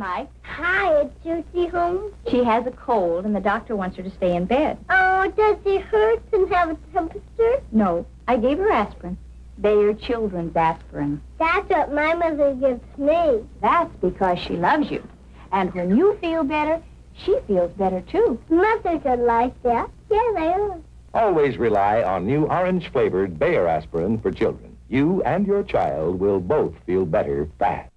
Mike. Hi, it's Josie Holmes. She has a cold, and the doctor wants her to stay in bed. Oh, does she hurt and have a temperature? No, I gave her aspirin. Bayer Children's aspirin. That's what my mother gives me. That's because she loves you. And when you feel better, she feels better too. Mothers are like that. Yeah, they are. Always rely on new orange flavored Bayer aspirin for children. You and your child will both feel better fast.